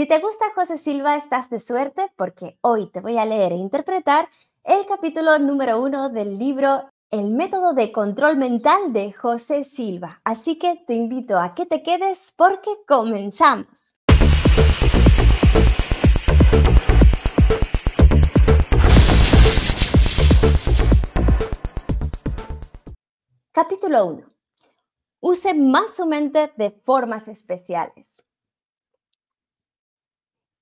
Si te gusta José Silva, estás de suerte porque hoy te voy a leer e interpretar el capítulo número uno del libro El método de control mental de José Silva. Así que te invito a que te quedes porque comenzamos. Capítulo 1. Use más su mente de formas especiales.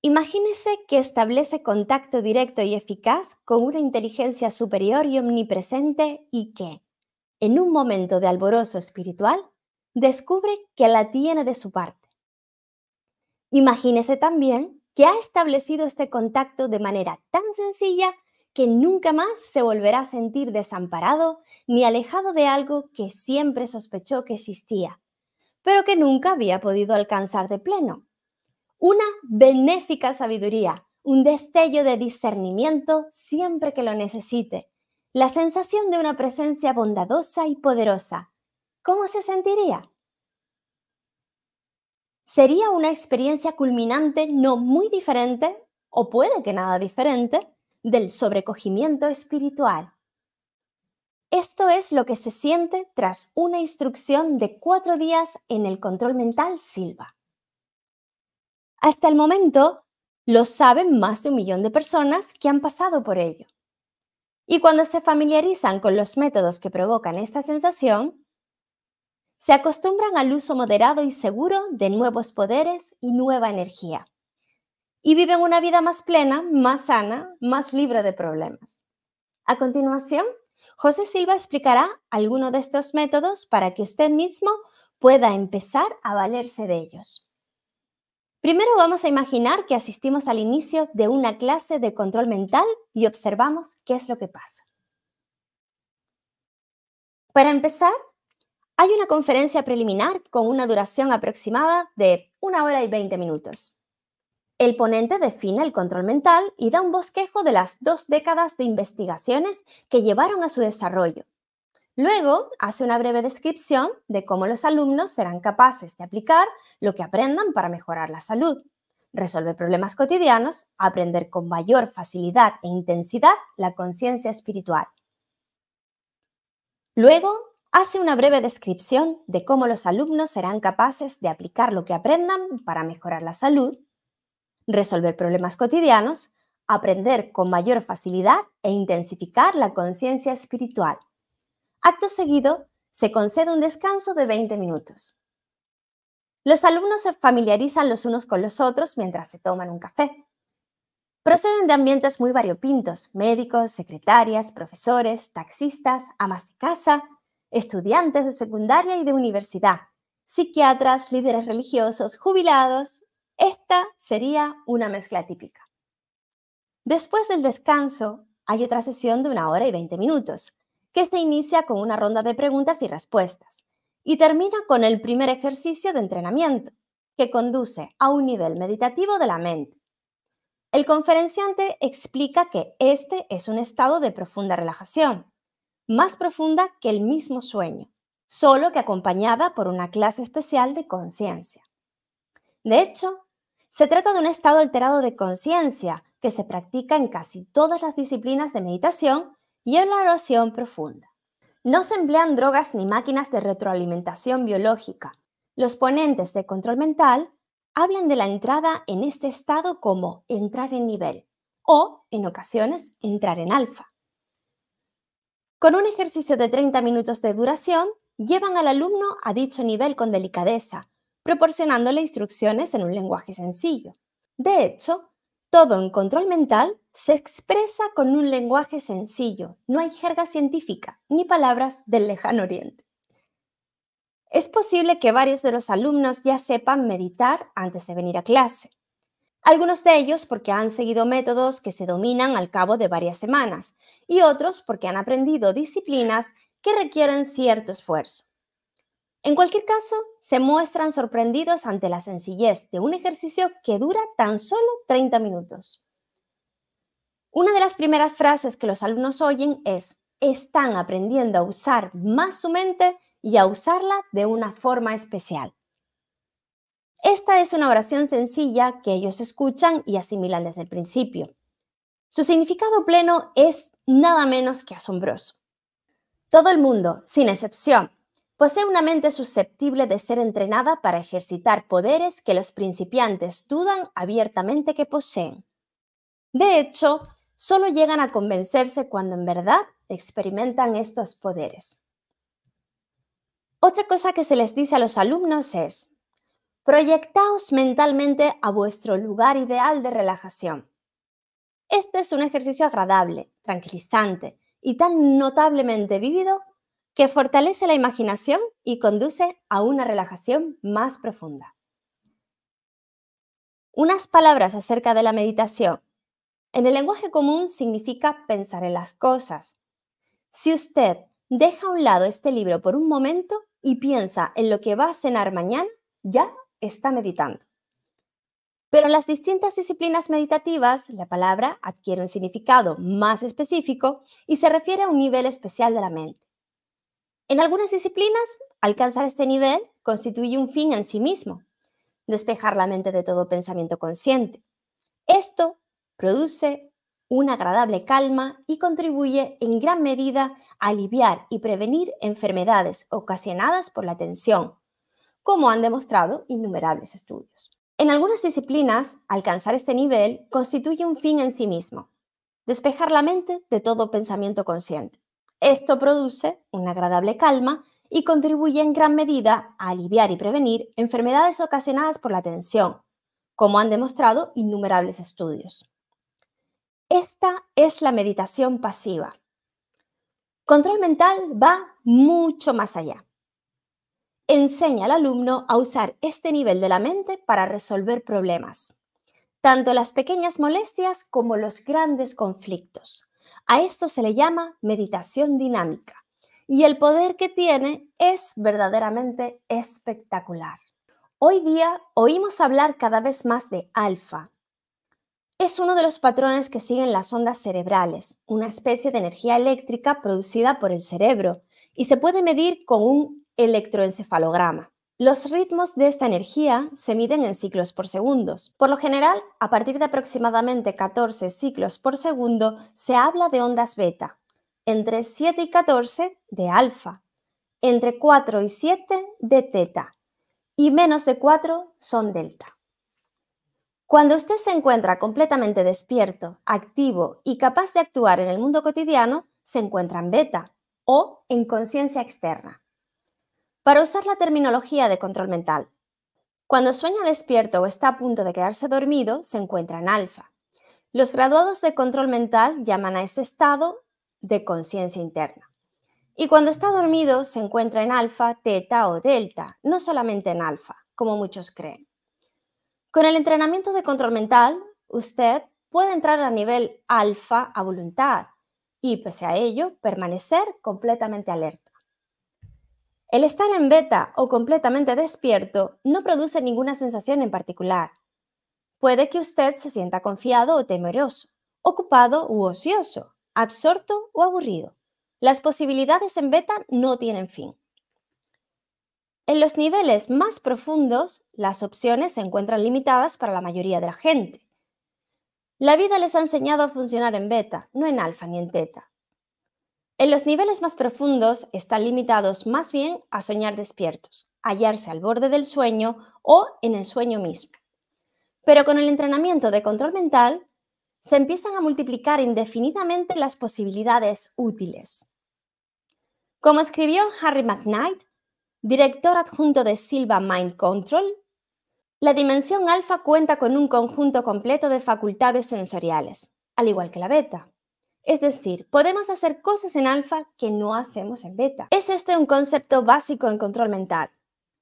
Imagínese que establece contacto directo y eficaz con una inteligencia superior y omnipresente y que, en un momento de alborozo espiritual, descubre que la tiene de su parte. Imagínese también que ha establecido este contacto de manera tan sencilla que nunca más se volverá a sentir desamparado ni alejado de algo que siempre sospechó que existía, pero que nunca había podido alcanzar de pleno una benéfica sabiduría, un destello de discernimiento siempre que lo necesite, la sensación de una presencia bondadosa y poderosa. ¿Cómo se sentiría? Sería una experiencia culminante no muy diferente, o puede que nada diferente, del sobrecogimiento espiritual. Esto es lo que se siente tras una instrucción de cuatro días en el control mental Silva. Hasta el momento, lo saben más de un millón de personas que han pasado por ello. Y cuando se familiarizan con los métodos que provocan esta sensación, se acostumbran al uso moderado y seguro de nuevos poderes y nueva energía. Y viven una vida más plena, más sana, más libre de problemas. A continuación, José Silva explicará algunos de estos métodos para que usted mismo pueda empezar a valerse de ellos. Primero vamos a imaginar que asistimos al inicio de una clase de control mental y observamos qué es lo que pasa. Para empezar, hay una conferencia preliminar con una duración aproximada de una hora y 20 minutos. El ponente define el control mental y da un bosquejo de las dos décadas de investigaciones que llevaron a su desarrollo Luego, hace una breve descripción de cómo los alumnos serán capaces de aplicar lo que aprendan para mejorar la salud, resolver problemas cotidianos, aprender con mayor facilidad e intensidad la conciencia espiritual. Luego, hace una breve descripción de cómo los alumnos serán capaces de aplicar lo que aprendan para mejorar la salud, resolver problemas cotidianos, aprender con mayor facilidad e intensificar la conciencia espiritual. Acto seguido, se concede un descanso de 20 minutos. Los alumnos se familiarizan los unos con los otros mientras se toman un café. Proceden de ambientes muy variopintos, médicos, secretarias, profesores, taxistas, amas de casa, estudiantes de secundaria y de universidad, psiquiatras, líderes religiosos, jubilados. Esta sería una mezcla típica. Después del descanso, hay otra sesión de una hora y 20 minutos, que se inicia con una ronda de preguntas y respuestas y termina con el primer ejercicio de entrenamiento, que conduce a un nivel meditativo de la mente. El conferenciante explica que este es un estado de profunda relajación, más profunda que el mismo sueño, solo que acompañada por una clase especial de conciencia. De hecho, se trata de un estado alterado de conciencia que se practica en casi todas las disciplinas de meditación y en la oración profunda. No se emplean drogas ni máquinas de retroalimentación biológica. Los ponentes de control mental hablan de la entrada en este estado como entrar en nivel o, en ocasiones, entrar en alfa. Con un ejercicio de 30 minutos de duración, llevan al alumno a dicho nivel con delicadeza, proporcionándole instrucciones en un lenguaje sencillo. De hecho, todo en control mental se expresa con un lenguaje sencillo, no hay jerga científica ni palabras del lejano oriente. Es posible que varios de los alumnos ya sepan meditar antes de venir a clase. Algunos de ellos porque han seguido métodos que se dominan al cabo de varias semanas y otros porque han aprendido disciplinas que requieren cierto esfuerzo. En cualquier caso, se muestran sorprendidos ante la sencillez de un ejercicio que dura tan solo 30 minutos. Una de las primeras frases que los alumnos oyen es, están aprendiendo a usar más su mente y a usarla de una forma especial. Esta es una oración sencilla que ellos escuchan y asimilan desde el principio. Su significado pleno es nada menos que asombroso. Todo el mundo, sin excepción, posee una mente susceptible de ser entrenada para ejercitar poderes que los principiantes dudan abiertamente que poseen. De hecho, solo llegan a convencerse cuando en verdad experimentan estos poderes. Otra cosa que se les dice a los alumnos es, proyectaos mentalmente a vuestro lugar ideal de relajación. Este es un ejercicio agradable, tranquilizante y tan notablemente vívido que fortalece la imaginación y conduce a una relajación más profunda. Unas palabras acerca de la meditación. En el lenguaje común significa pensar en las cosas. Si usted deja a un lado este libro por un momento y piensa en lo que va a cenar mañana, ya está meditando. Pero en las distintas disciplinas meditativas, la palabra adquiere un significado más específico y se refiere a un nivel especial de la mente. En algunas disciplinas, alcanzar este nivel constituye un fin en sí mismo, despejar la mente de todo pensamiento consciente. Esto produce una agradable calma y contribuye en gran medida a aliviar y prevenir enfermedades ocasionadas por la tensión, como han demostrado innumerables estudios. En algunas disciplinas, alcanzar este nivel constituye un fin en sí mismo, despejar la mente de todo pensamiento consciente. Esto produce una agradable calma y contribuye en gran medida a aliviar y prevenir enfermedades ocasionadas por la tensión, como han demostrado innumerables estudios. Esta es la meditación pasiva. Control mental va mucho más allá enseña al alumno a usar este nivel de la mente para resolver problemas, tanto las pequeñas molestias como los grandes conflictos. A esto se le llama meditación dinámica y el poder que tiene es verdaderamente espectacular. Hoy día oímos hablar cada vez más de alfa. Es uno de los patrones que siguen las ondas cerebrales, una especie de energía eléctrica producida por el cerebro, y se puede medir con un electroencefalograma. Los ritmos de esta energía se miden en ciclos por segundos. Por lo general, a partir de aproximadamente 14 ciclos por segundo, se habla de ondas beta, entre 7 y 14 de alfa, entre 4 y 7 de teta y menos de 4 son delta. Cuando usted se encuentra completamente despierto, activo y capaz de actuar en el mundo cotidiano, se encuentra en beta o en conciencia externa. Para usar la terminología de control mental, cuando sueña despierto o está a punto de quedarse dormido, se encuentra en alfa. Los graduados de control mental llaman a ese estado de conciencia interna. Y cuando está dormido, se encuentra en alfa, teta o delta, no solamente en alfa, como muchos creen. Con el entrenamiento de control mental, usted puede entrar a nivel alfa a voluntad y, pese a ello, permanecer completamente alerta. El estar en beta o completamente despierto no produce ninguna sensación en particular. Puede que usted se sienta confiado o temeroso, ocupado u ocioso, absorto o aburrido. Las posibilidades en beta no tienen fin. En los niveles más profundos, las opciones se encuentran limitadas para la mayoría de la gente. La vida les ha enseñado a funcionar en beta, no en alfa ni en teta. En los niveles más profundos están limitados más bien a soñar despiertos, hallarse al borde del sueño o en el sueño mismo. Pero con el entrenamiento de control mental, se empiezan a multiplicar indefinidamente las posibilidades útiles. Como escribió Harry McKnight, director adjunto de Silva Mind Control, la dimensión alfa cuenta con un conjunto completo de facultades sensoriales, al igual que la beta. Es decir, podemos hacer cosas en alfa que no hacemos en beta. Es este un concepto básico en control mental.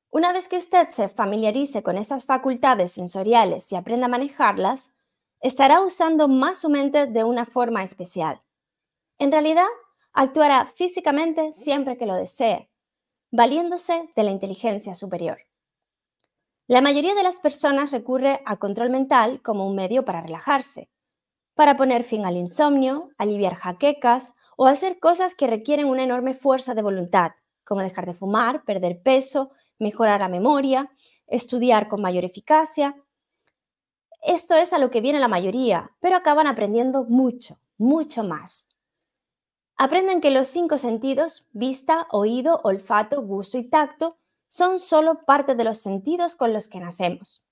Una vez que usted se familiarice con esas facultades sensoriales y aprenda a manejarlas, estará usando más su mente de una forma especial. En realidad, actuará físicamente siempre que lo desee, valiéndose de la inteligencia superior. La mayoría de las personas recurre a control mental como un medio para relajarse, para poner fin al insomnio, aliviar jaquecas o hacer cosas que requieren una enorme fuerza de voluntad, como dejar de fumar, perder peso, mejorar la memoria, estudiar con mayor eficacia. Esto es a lo que viene la mayoría, pero acaban aprendiendo mucho, mucho más. Aprenden que los cinco sentidos, vista, oído, olfato, gusto y tacto, son solo parte de los sentidos con los que nacemos.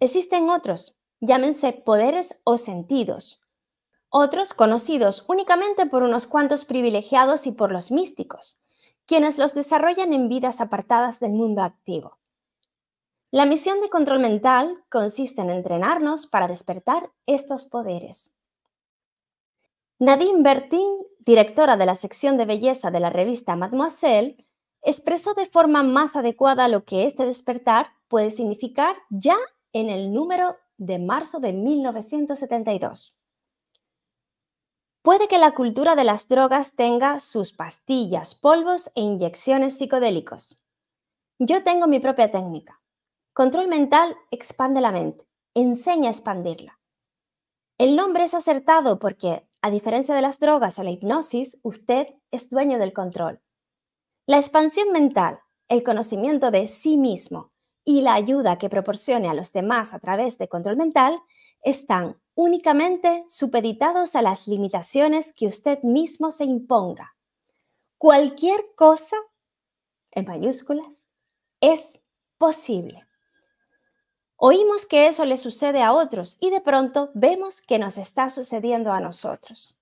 Existen otros, llámense poderes o sentidos. Otros conocidos únicamente por unos cuantos privilegiados y por los místicos, quienes los desarrollan en vidas apartadas del mundo activo. La misión de control mental consiste en entrenarnos para despertar estos poderes. Nadine Bertin, directora de la sección de belleza de la revista Mademoiselle, expresó de forma más adecuada lo que este despertar puede significar ya en el número de marzo de 1972. Puede que la cultura de las drogas tenga sus pastillas, polvos e inyecciones psicodélicos. Yo tengo mi propia técnica. Control mental expande la mente, enseña a expandirla. El nombre es acertado porque a diferencia de las drogas o la hipnosis, usted es dueño del control. La expansión mental, el conocimiento de sí mismo y la ayuda que proporcione a los demás a través de control mental están únicamente supeditados a las limitaciones que usted mismo se imponga. Cualquier cosa, en mayúsculas, es posible. Oímos que eso le sucede a otros y de pronto vemos que nos está sucediendo a nosotros.